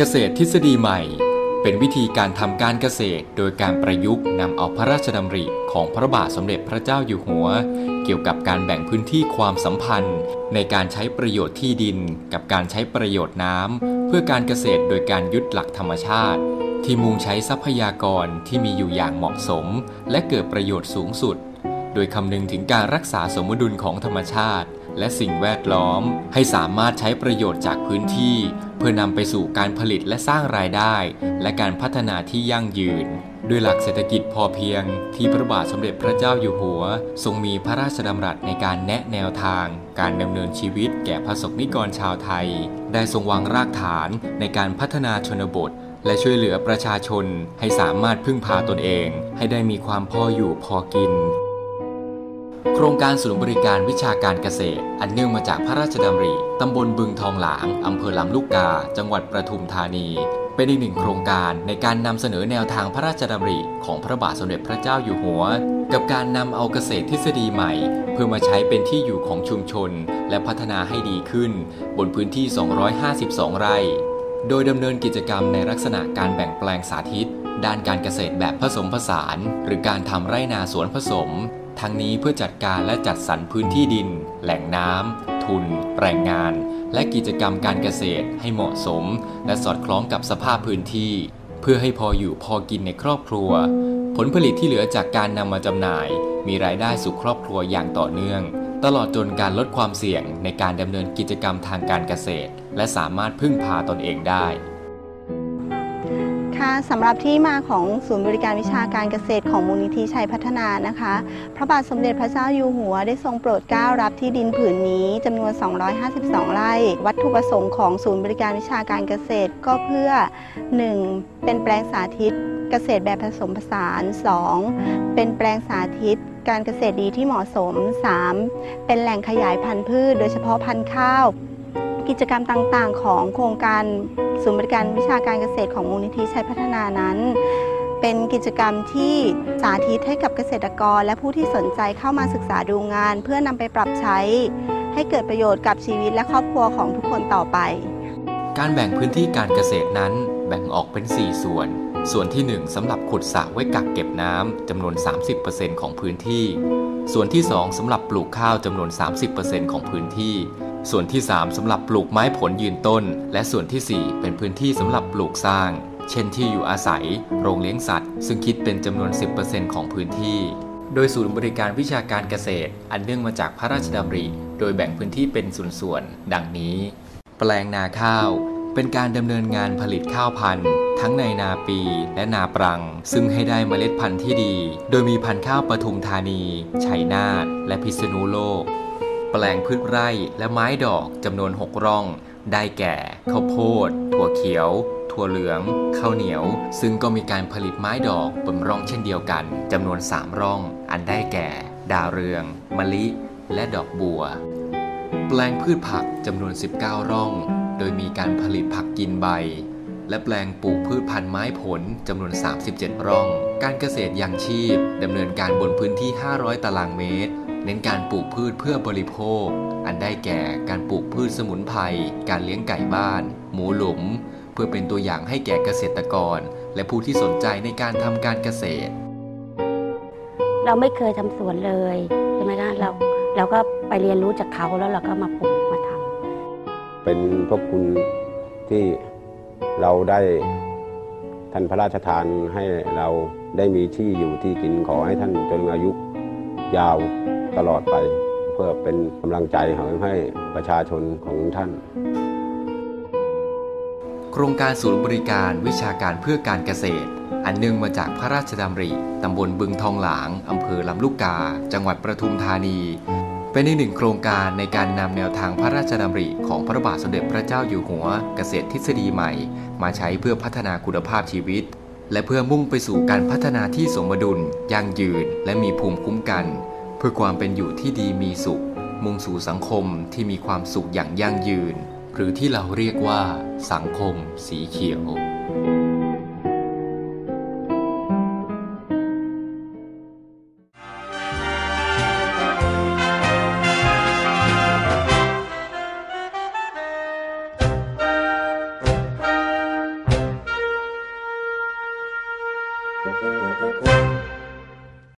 เกษตรทฤษฎีใหม่ เป็นวิธีการทำการเกษตร โดยการประยุกต์นำเอาพระราชดำริของพระบาทสมเด็จพระเจ้าอยู่หัว เกี่ยวกับการแบ่งพื้นที่ความสัมพันธ์ ในการใช้ประโยชน์ที่ดิน กับการใช้ประโยชน์น้ำเพื่อการเกษตรโดยการยึดหลักธรรมชาติ ที่มุ่งใช้ทรัพยากรที่มีอยู่อย่างเหมาะสม และเกิดประโยชน์สูงสุด โดยคำนึงถึงการรักษาสมดุลของธรรมชาติ และสิ่งแวดล้อม ให้สามารถใช้ประโยชน์จากพื้นที่ เพื่อนำไปสู่การผลิตและสร้างรายได้ และการพัฒนาที่ยั่งยืนด้วยหลักเศรษฐกิจพอเพียง ที่พระบาทสมเด็จพระเจ้าอยู่หัว ทรงมีพระราชดำรัสในการแนะแนวทาง การดำเนินชีวิตแก่พระสงนิกรชาวไทย ได้ทรงวางรากฐานในการพัฒนาชนบท และช่วยเหลือประชาชนให้สามารถพึ่งพาตนเอง ให้ได้มีความพออยู่พอกิน โครงการศูนย์บริการวิชาการเกษตร อันเนื่องมาจากพระราชดำริ ตำบลบึงทองหลาง อำเภอลำลูกกา จังหวัดประทุมธานี เป็นอีกหนึ่งโครงการในการนำเสนอแนวทางพระราชดำริ ของพระบาทสมเด็จพระเจ้าอยู่หัว กับการนำเอาเกษตรทฤษฎีใหม่ เพื่อมาใช้เป็นที่อยู่ของชุมชน และพัฒนาให้ดีขึ้น บนพื้นที่ 252 ไร่ โดยดำเนินกิจกรรมในลักษณะการแบ่งแปลงสาธิต ด้านการเกษตรแบบผสมผสาน หรือการทำไร่นาสวนผสม ทั้งนี้เพื่อจัดการและจัดสรรพื้นที่ดิน แหล่งน้ำ ทุน แรงงาน และกิจกรรมการเกษตรให้เหมาะสม และสอดคล้องกับสภาพพื้นที่ เพื่อให้พออยู่พอกินในครอบครัว ผลผลิตที่เหลือจากการนำมาจำหน่าย มีรายได้สู่ครอบครัวอย่างต่อเนื่อง ตลอดจนการลดความเสี่ยงในการดำเนินกิจกรรมทางการเกษตร และสามารถพึ่งพาตนเองได้ ค่ะสำหรับที่มาของศูนย์บริการวิชาการเกษตรของมูลนิธิชัยพัฒนานะคะ พระบาทสมเด็จพระเจ้าอยู่หัวได้ทรงโปรดเกล้ารับที่ดินผืนนี้จำนวน 252 ไร่ วัตถุประสงค์ของศูนย์บริการวิชาการเกษตรก็เพื่อ 1. เป็นแปลงสาธิตเกษตรแบบผสมผสาน 2. เป็นแปลงสาธิตการเกษตรดีที่เหมาะสม 3. เป็นแหล่งขยายพันธุ์พืช โดยเฉพาะพันธุ์ข้าว กิจกรรมต่างๆ ของโครงการศูนย์บริการวิชาการเกษตรของมูลนิธิชัยพัฒนานั้น เป็นกิจกรรมที่สาธิตให้กับเกษตรกร และผู้ที่สนใจเข้ามาศึกษาดูงาน เพื่อนำไปปรับใช้ ให้เกิดประโยชน์กับชีวิตและครอบครัวของทุกคนต่อไป การแบ่งพื้นที่การเกษตรนั้นแบ่งออกเป็น 4 ส่วน ส่วนที่ 1สำหรับขุดสระไว้กักเก็บน้ำจำนวน 30%ของพื้นที่ ส่วนที่ 2สำหรับปลูกข้าวจำนวน 30%ของพื้นที่ ส่วนที่ 3สำหรับปลูกไม้ผลยืนต้น และส่วนที่ 4 เป็นพื้นที่สำหรับปลูกสร้าง เช่นที่อยู่อาศัย โรงเลี้ยงสัตว์ ซึ่งคิดเป็นจำนวน 10%ของพื้นที่ โดยศูนย์บริการวิชาการเกษตร อันเนื่องมาจากพระราชดำริ โดยแบ่งพื้นที่เป็นส่วนๆดังนี้ แปลงนาข้าว เป็นการดำเนินงานผลิตข้าวพันธุ์ ทั้งในนาปีและนาปรัง ซึ่งให้ได้เมล็ดพันธุ์ที่ดี โดยมีพันธุ์ข้าวปทุมธานีชัยนาทและพิษณุโลก แปลงพืชไร่และไม้ดอกจำนวน 6 ร่อง ได้แก่ข้าวโพด ถั่วเขียว ถั่วเหลือง ข้าวเหนียว ซึ่งก็มีการผลิตไม้ดอกบนร่องเช่นเดียวกันจำนวน 3 ร่อง อันได้แก่ ดาวเรือง มะลิ และดอกบัว แปลงพืชผักจำนวน 19 ร่อง โดยมีการผลิตผักกินใบ และแปลงปลูกพืชพันธุ์ไม้ผลจำนวน 37 ร่อง การเกษตรยังชีพดำเนินการบนพื้นที่ 500 ตารางเมตร เน้นการปลูกพืชเพื่อบริโภค อันได้แก่การปลูกพืชสมุนไพร การเลี้ยงไก่บ้าน หมูหลุม เพื่อเป็นตัวอย่างให้แก่เกษตรกร และผู้ที่สนใจในการทำการเกษตร เราไม่เคยทำสวนเลยใช่ไหมคะเราเราก็ไปเรียนรู้จากเขาแล้วเราก็มาปลูกมาทำเป็นพระคุณที่ เราได้ท่านพระราชทานให้เราได้มีที่อยู่ที่กินขอให้ท่านจนอายุยาวตลอดไป เพื่อเป็นกำลังใจให้ประชาชนของท่าน โครงการศูนย์บริการวิชาการเพื่อการเกษตร อันเนื่องมาจากพระราชดำริตำบลบึงทองหลางอำเภอลำลูกกา จังหวัดประทุมธานี เป็นอีกหนึ่งโครงการในการนำแนวทางพระราชดำริของพระบาทสมเด็จพระเจ้าอยู่หัวเกษตรทฤษฎีใหม่ มาใช้เพื่อพัฒนาคุณภาพชีวิต และเพื่อมุ่งไปสู่การพัฒนาที่สมดุลยั่งยืน และมีภูมิคุ้มกัน เพื่อความเป็นอยู่ที่ดีมีสุข มุ่งสู่สังคมที่มีความสุขอย่างยั่งยืน หรือที่เราเรียกว่า สังคมสีเขียว